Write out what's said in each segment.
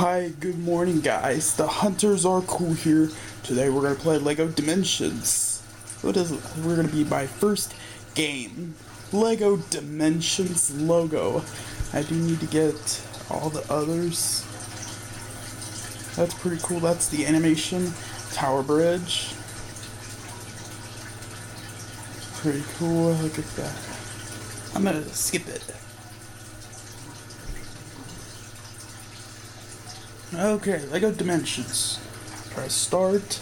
Hi, good morning, guys. The hunters are cool here. Today we're gonna play Lego Dimensions. What is it? We're gonna be my first game. Lego Dimensions logo. I do need to get all the others. That's pretty cool. That's the animation. Tower Bridge. Pretty cool. Look at that. I'm gonna skip it. Okay, Lego Dimensions. Press start.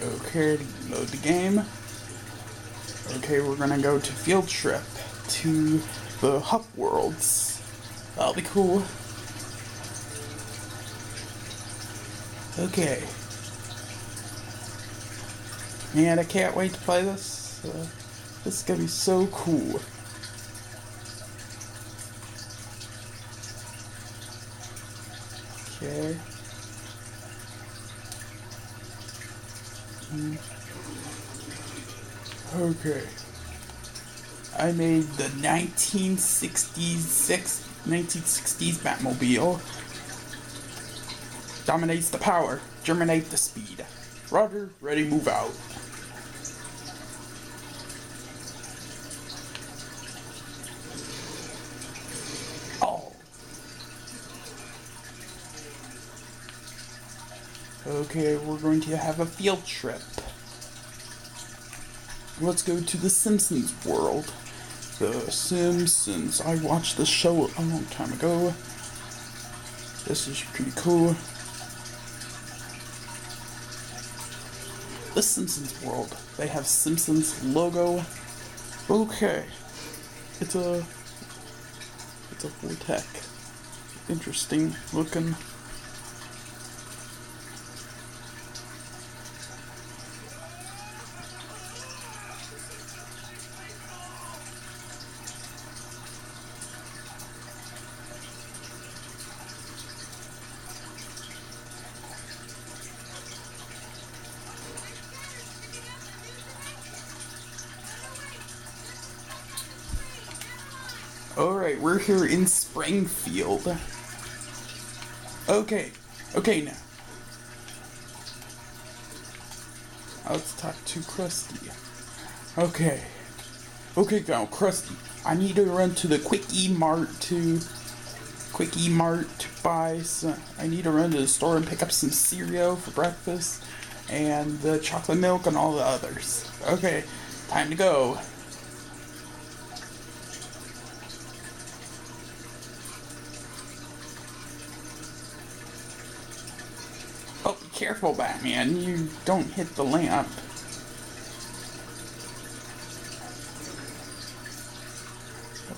Okay, load the game. Okay, we're gonna go to field trip to the Hub Worlds. That'll be cool. Okay. Man, I can't wait to play this. Uh, this is gonna be so cool. Okay. Hmm. Okay. I made the 1966 1960s Batmobile. Dominates the power, germinate the speed. Roger, ready, move out. Oh. Okay, we're going to have a field trip. Let's go to the Simpsons world. The Simpsons. I watched the show a long time ago. This is pretty cool. The Simpsons world. They have Simpsons logo. Okay. It's a it's a full tech. Interesting looking. Alright, we're here in Springfield. Okay, okay now. Oh, Let's talk to Krusty. Okay. Okay, now, Krusty, I need to run to the Kwik-E-Mart to. Kwik-E-Mart to buy some. I need to run to the store and pick up some cereal for breakfast and the chocolate milk and all the others. Okay, time to go. Careful, Batman. You don't hit the lamp.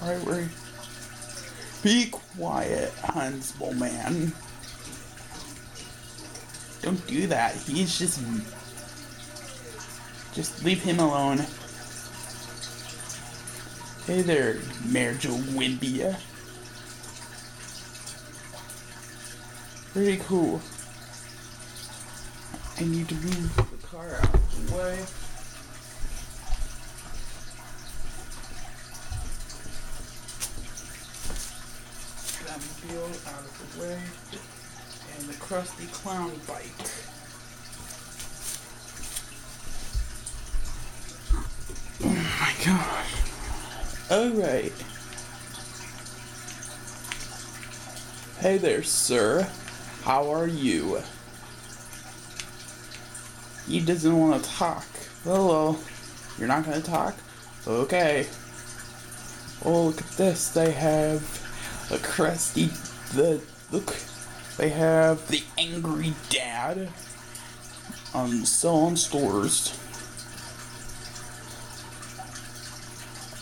Alright, we're... Be quiet, Huntsville man. Don't do that. He's just... Just leave him alone. Hey there, Mayor Joe Quimby. Pretty cool. I need to move the car out of the way. Batmobile out of the way. And the Krusty Clown bike. Oh my gosh. Alright. Hey there, sir. How are you? He doesn't want to talk. Hello. You're not going to talk? Okay. Oh, look at this. They have a crusty. The look. They have the angry dad. Um, sell on stores.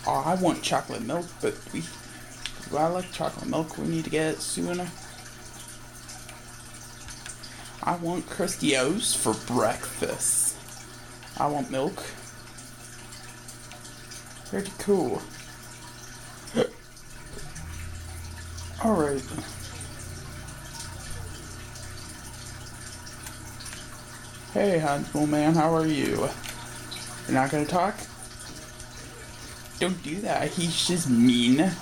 Oh, I want chocolate milk, but we. Do I like chocolate milk? We need to get it sooner. I want Krusty-O's for breakfast. I want milk. Pretty cool. Alright. Hey, Huntsville man, how are you? You're not gonna talk? Don't do that, he's just mean.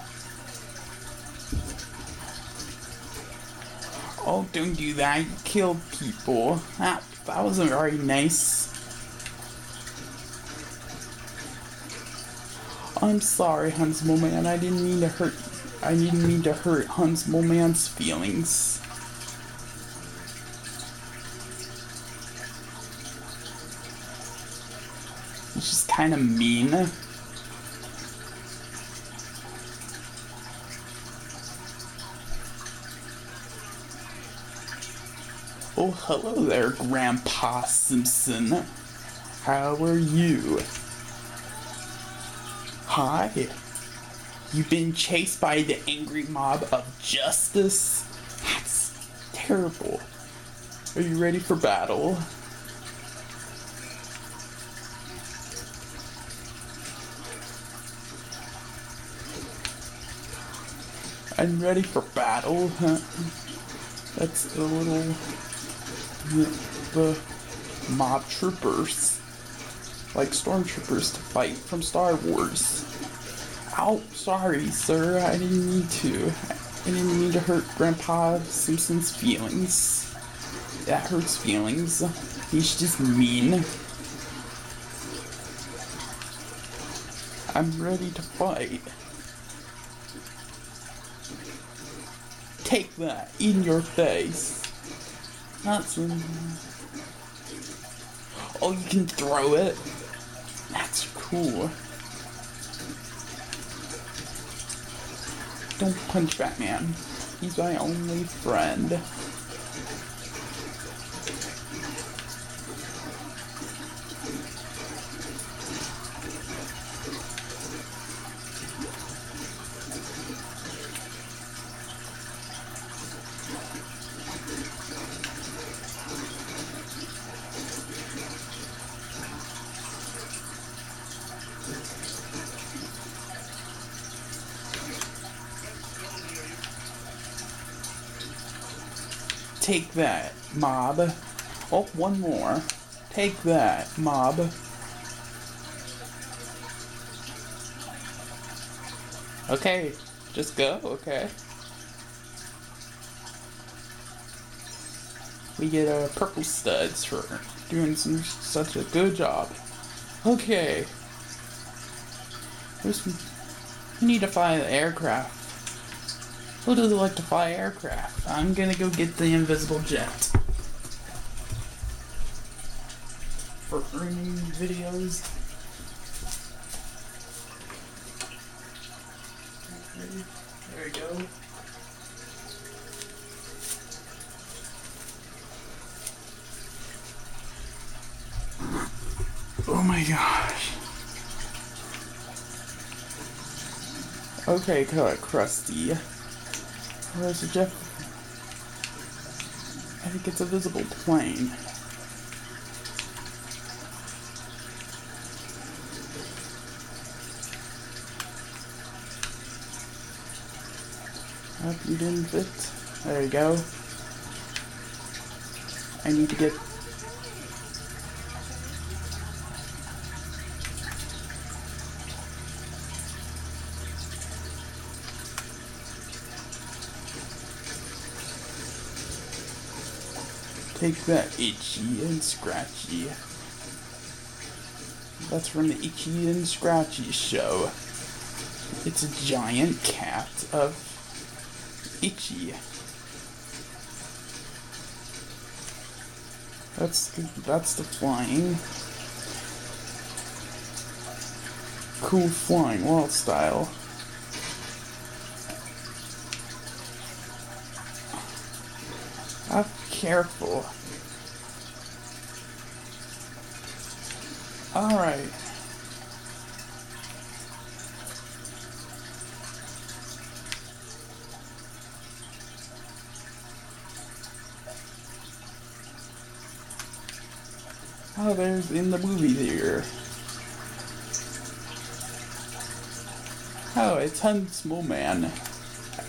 Oh, don't do that. You killed people. That, that wasn't very nice. I'm sorry, Huntsville Man. I didn't mean to hurt. I didn't mean to hurt Huntsville Man's feelings. He's just kind of mean. Oh, hello there, Grandpa Simpson. How are you? Hi. You've been chased by the angry mob of justice? That's terrible. Are you ready for battle? I'm ready for battle. Huh? That's the little the mob troopers, like stormtroopers to fight from Star Wars. Ow, sorry, sir. I didn't mean to. I didn't mean to hurt Grandpa Simpson's feelings. That hurts feelings. He's just mean. I'm ready to fight. Take that in your face. That's Oh, you can throw it. That's cool. Don't punch Batman. He's my only friend. Take that, mob. Oh, one more. Take that, mob. Okay, just go, okay. We get uh, purple studs for doing some, such a good job. Okay. There's, we need to find the aircraft. Who does like to fly aircraft? I'm gonna go get the invisible jet. For earning videos. There we go. Oh my gosh. Okay, cut crusty. Where's the Jeff? I think it's a visible plane. Oh, you didn't fit. There you go. I need to get Take that, Itchy and Scratchy. That's from the Itchy and Scratchy show. It's a giant cat of Itchy. That's the, that's the flying. Cool flying world style. Have careful. Alright. Oh, there's in the movie theater. Oh, it's Huntsville Man.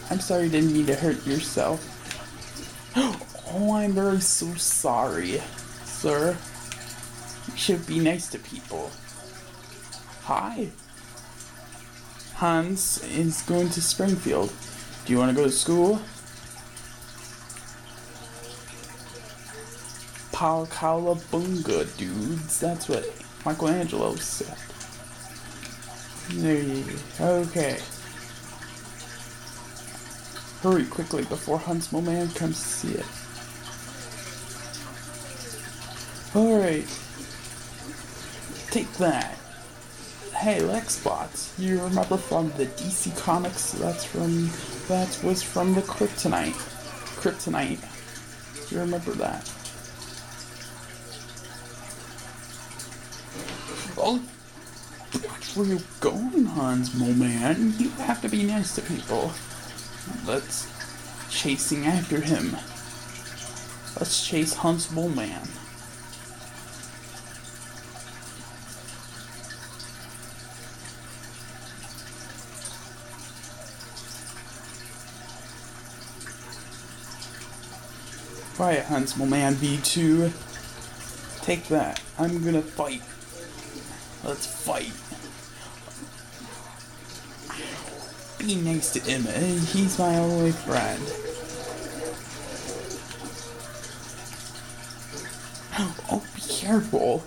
I'm sorry, didn't mean to hurt yourself. Oh, Oh, I'm very so sorry, sir. You should be nice to people. Hi. Hans is going to Springfield. Do you want to go to school? Kala Kala Bunga, dudes. That's what Michelangelo said. There you go. Okay. Hurry quickly before Huntsman Man comes to see it. Alright. Take that. Hey, Lexbots, you remember from the DC Comics? That's from that was from the Kryptonite. Kryptonite. You remember that? Oh, where you're going, Hans, man. You have to be nice to people. Let's chasing after him. Let's chase Hans Man. Quiet, Huntsman Man V2. Take that. I'm gonna fight. Let's fight. Be nice to Emma. He's my only friend. Oh, be careful.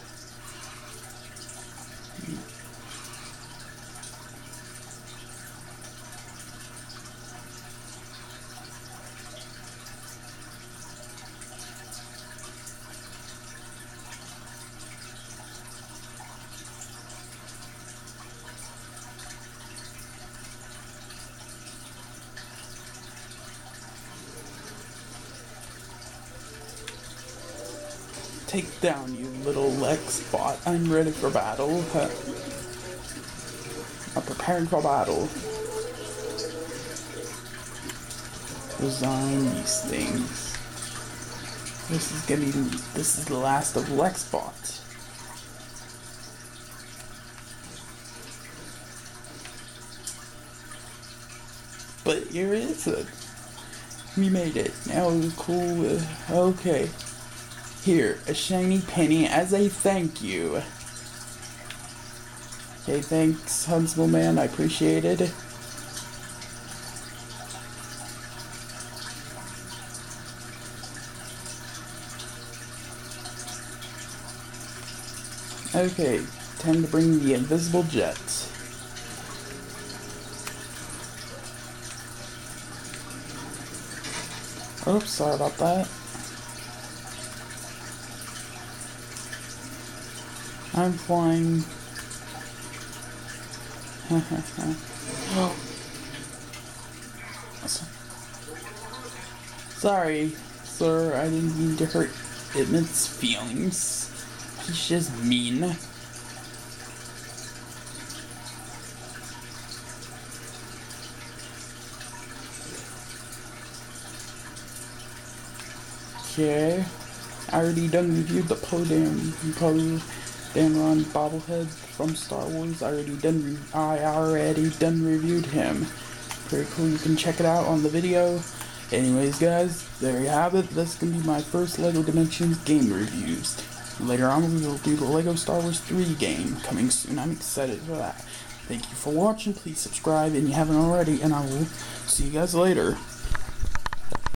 Take down, you little Lex bot. I'm ready for battle. Uh, I'm preparing for battle. Design these things. This is gonna be. This is the last of Lexbot. But here is it. We made it. Now we're cool. Uh, okay. Here, a shiny penny as a thank you. Okay, thanks, Huntsville Man. I appreciate it. Okay, time to bring the invisible jet. Oops, sorry about that. I'm flying. Sorry, sir, I didn't mean to hurt Emmet's feelings. He's just mean. Okay, I already done reviewed the Podan Poe Dameron bobblehead from Star Wars. I already done I already done reviewed him. Pretty cool. You can check it out on the video. Anyways, guys, there you have it. That's gonna be my first LEGO Dimensions game reviews. Later on, we will do the LEGO Star Wars 3 game coming soon. I'm excited for that. Thank you for watching. Please subscribe if you haven't already, and I will see you guys later.